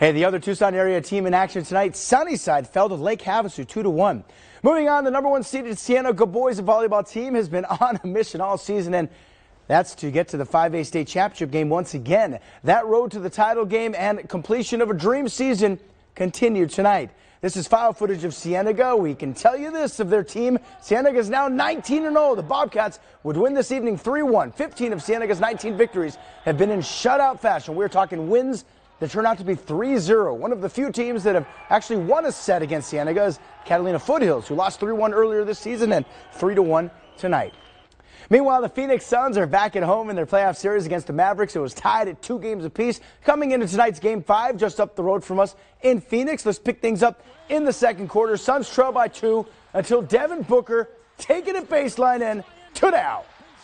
Hey, the other Tucson area team in action tonight, Sunnyside fell to Lake Havasu 2 to 1. Moving on, the number one seeded Cienega boys volleyball team has been on a mission all season, and that's to get to the 5A state championship game once again. That road to the title game and completion of a dream season continued tonight. This is file footage of Cienega. We can tell you this of their team. Cienega is now 19 0. The Bobcats would win this evening 3 1. 15 of Cienega's 19 victories have been in shutout fashion. We're talking wins that turned out to be 3-0. One of the few teams that have actually won a set against Cienega is Catalina Foothills, who lost 3-1 earlier this season and 3-1 tonight. Meanwhile, the Phoenix Suns are back at home in their playoff series against the Mavericks. It was tied at two games apiece. Coming into tonight's game five, just up the road from us in Phoenix. Let's pick things up in the second quarter. Suns trail by two until Devin Booker taking it baseline and two down.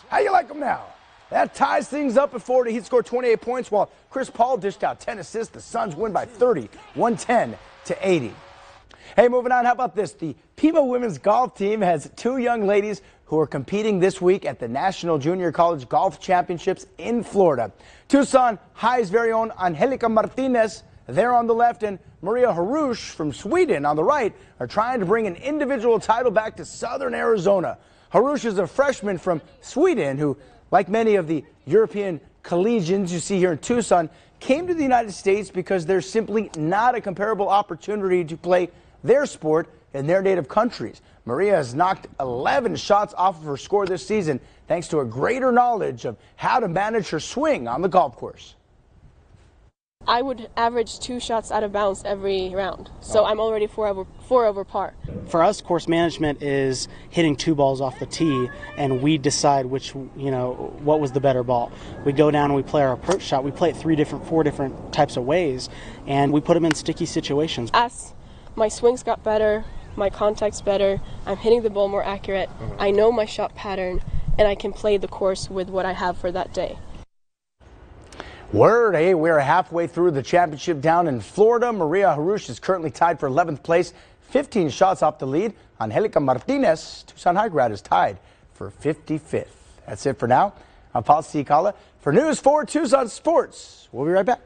How you like them now? That ties things up at 40. He scored 28 points while Chris Paul dished out 10 assists. The Suns win by 30, 110 to 80. Hey, moving on, how about this? The Pima women's golf team has two young ladies who are competing this week at the National Junior College Golf Championships in Florida. Tucson High's very own Angelica Martinez, there on the left, and Maria Harush from Sweden on the right are trying to bring an individual title back to Southern Arizona. Harush is a freshman from Sweden who like many of the European collegians you see here in Tucson, came to the United States because there's simply not a comparable opportunity to play their sport in their native countries. Maria has knocked 11 shots off of her score this season thanks to a greater knowledge of how to manage her swing on the golf course. I would average two shots out of bounds every round. So oh. I'm already four over four over par. For us, course management is hitting two balls off the tee, and we decide which you know what was the better ball. We go down and we play our approach shot. We play it three different, four different types of ways, and we put them in sticky situations. As my swings got better, my contact's better. I'm hitting the ball more accurate. Uh-huh. I know my shot pattern, and I can play the course with what I have for that day. Word, hey, we're halfway through the championship down in Florida. Maria Harush is currently tied for 11th place, 15 shots off the lead. Angelica Martinez, Tucson High grad, is tied for 55th. That's it for now. I'm Paul Cicala for News 4 Tucson Sports. We'll be right back.